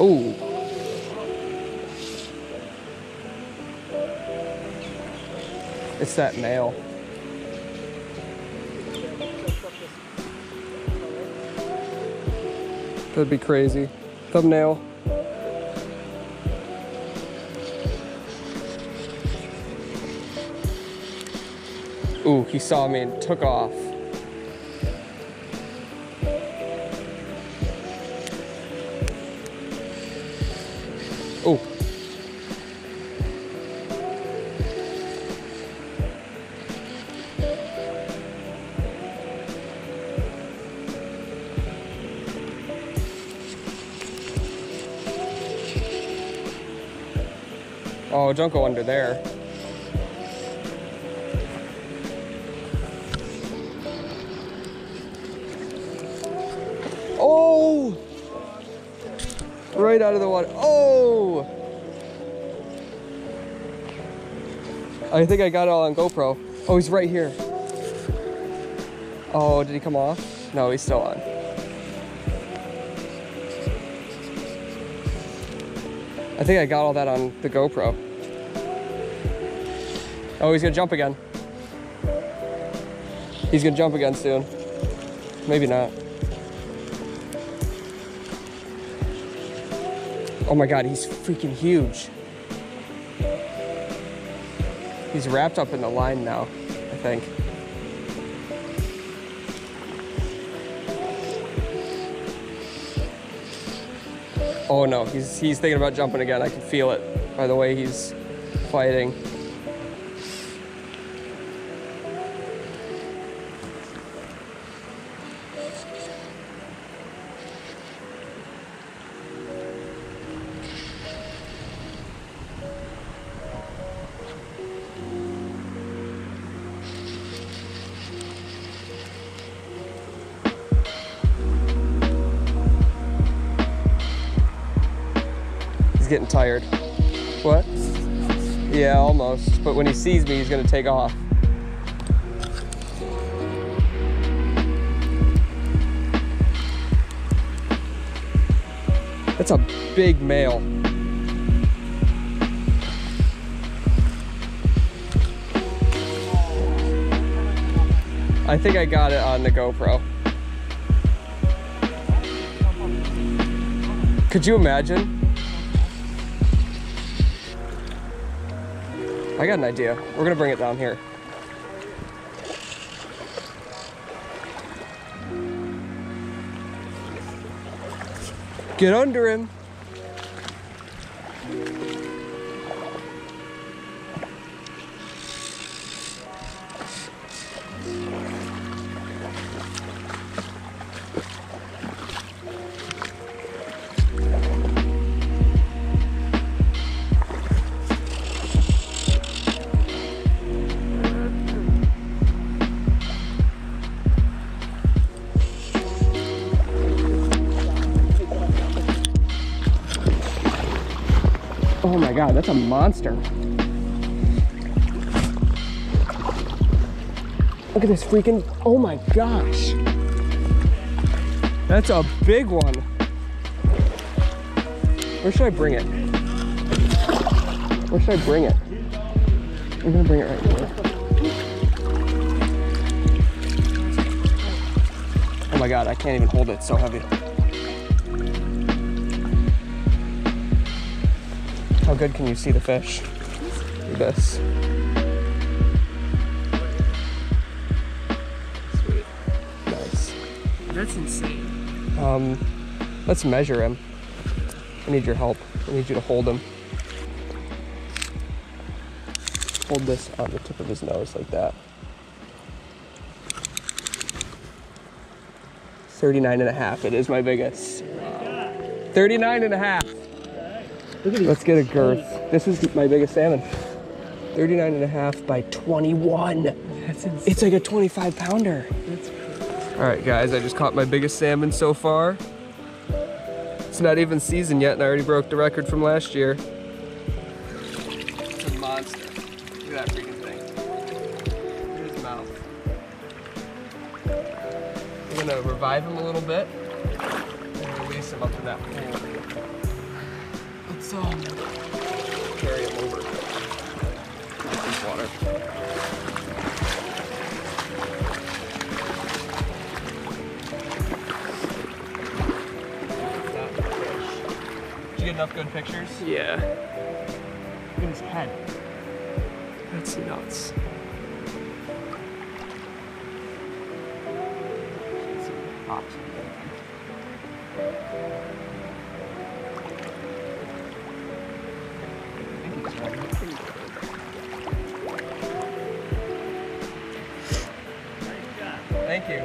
Ooh. It's that male. That'd be crazy. Thumbnail. Ooh, he saw me and took off. Oh, don't go under there. Oh! Right out of the water. Oh! I think I got it all on GoPro. Oh, he's right here. Oh, did he come off? No, he's still on. I think I got all that on the GoPro. Oh, he's gonna jump again. He's gonna jump again soon. Maybe not. Oh my god, he's freaking huge. He's wrapped up in the line now, I think. Oh no, he's he's thinking about jumping again. I can feel it by the way he's fighting. Getting tired. What? Yeah, almost. But when he sees me, he's gonna take off. That's a big male. I think I got it on the GoPro. Could you imagine? I got an idea. We're gonna bring it down here. Get under him. Oh my god, that's a monster. Look at this freaking, oh my gosh. That's a big one. Where should I bring it? Where should I bring it? I'm gonna bring it right here. Oh my god, I can't even hold it, it's so heavy. How good can you see the fish? Look this. Sweet. Nice. That's insane. Um, let's measure him. I need your help. I need you to hold him. Hold this on the tip of his nose like that. 39 and a half. It is my biggest. 39 and a half. Look at these. Let's get a girth. This is my biggest salmon. 39 and a half by 21. That's insane. It's like a 25 pounder. That's crazy. All right, guys, I just caught my biggest salmon so far. It's not even seasoned yet, and I already broke the record from last year. It's a monster. Look at that freaking thing. Look at his mouth. I'm gonna revive him a little bit and release him up in that pool. So Carry him over. This water. Did you get enough good pictures? Yeah, Look at his head. that's nuts. Thank you.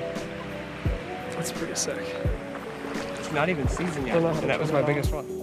That's pretty sick. It's not even seasoned yet. Don't know how to And that was my biggest one.